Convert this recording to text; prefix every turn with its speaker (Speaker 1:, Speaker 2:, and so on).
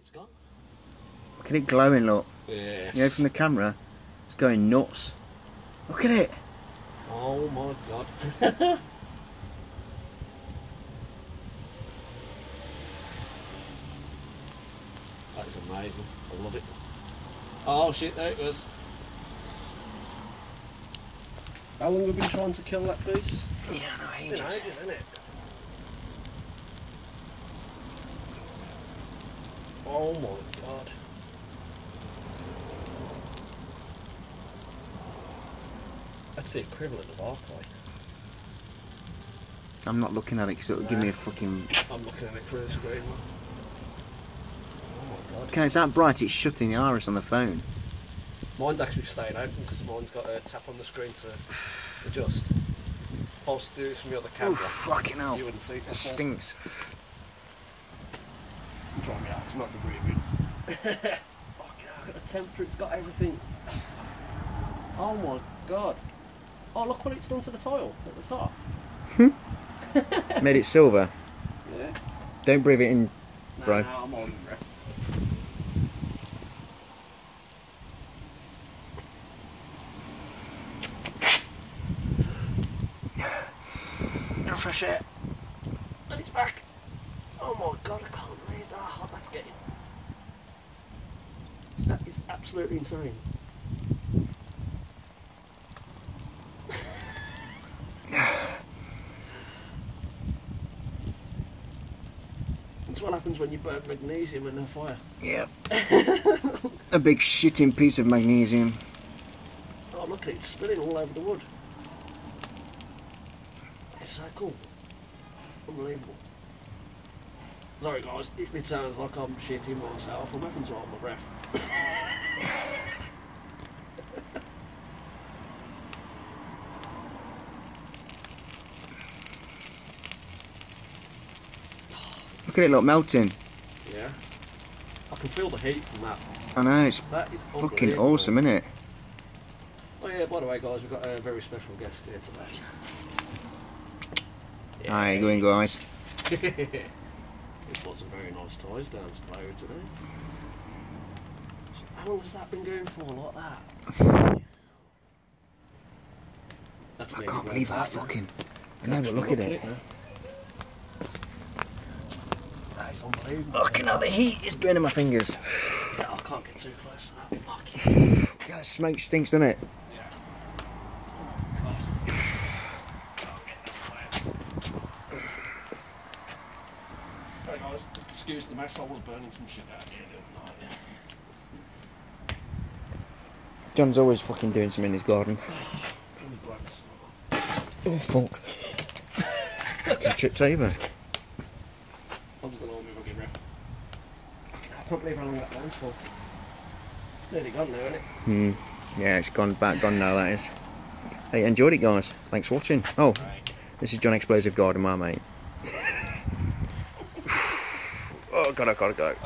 Speaker 1: it's gone.
Speaker 2: Look at it glowing, look.
Speaker 1: Yes.
Speaker 2: You know, from the camera, it's going nuts. Look at it.
Speaker 1: Oh my god. that is amazing. I love it. Oh shit, there it goes. How long have we been trying to kill that beast?
Speaker 2: Yeah, no,
Speaker 1: It's been ages, isn't it? Oh my god. That's the equivalent of Arclight.
Speaker 2: I'm not looking at it because it'll give me a fucking.
Speaker 1: I'm looking at it through the screen. Oh my god.
Speaker 2: Okay, it's that bright, it's shutting the iris on the phone.
Speaker 1: Mine's actually staying open because mine's got a tap on the screen to adjust. If I was to do this from the other
Speaker 2: Oh,
Speaker 1: camera,
Speaker 2: fucking hell.
Speaker 1: you wouldn't see it.
Speaker 2: It stinks.
Speaker 1: Try me out, it's not the breathing. Fucking hell, I've got the temperature, it's got everything. Oh my god. Oh, look what it's done to the tile at the top. Hmm?
Speaker 2: Made it silver.
Speaker 1: Yeah.
Speaker 2: Don't breathe it in,
Speaker 1: Nah,
Speaker 2: bro.
Speaker 1: nah, I'm on, bro. Fresh air. And it's back. Oh my god, I can't believe how hot oh, that's getting. That is absolutely insane. That's what happens when you burn magnesium in a fire.
Speaker 2: Yep. a big shitting piece of magnesium.
Speaker 1: Oh look, it's spilling all over the wood. It's so cool. Unbelievable. Sorry guys, if it sounds like I'm shitting myself, I'm having to hold my breath.
Speaker 2: Look at it, look, melting.
Speaker 1: Yeah. I can feel the heat from that.
Speaker 2: I know, it's
Speaker 1: That is
Speaker 2: fucking awesome, isn't it?
Speaker 1: Oh yeah, by the way guys, we've got a very special guest here today.
Speaker 2: Aye, go in, guys.
Speaker 1: He's bought some very nice toys down to play with today. How long has that been going for like that? That's
Speaker 2: I can't believe how fucking. I know, but look at it.
Speaker 1: now. That is unbelievable.
Speaker 2: Look at how the heat is burning my fingers.
Speaker 1: Yeah, I can't get too close to that. Fucking
Speaker 2: God, smoke stinks, doesn't it?
Speaker 1: yeah. Oh my god. Can't get this fire. Hey guys, excuse the mess. I was burning some shit out here the other night.
Speaker 2: John's always fucking doing something in his garden.
Speaker 1: Can we blow this?
Speaker 2: Oh, fuck. Tripped over.
Speaker 1: I'm just gonna my fucking ref. I can't believe how long that lane's for. It's nearly gone now, isn't it?
Speaker 2: Hmm. Yeah, it's gone back, gone now, that is. Hey, enjoyed it, guys. Thanks for watching. Oh,
Speaker 1: Right.
Speaker 2: this is John Explosive Garden, my mate. oh, God, I gotta go.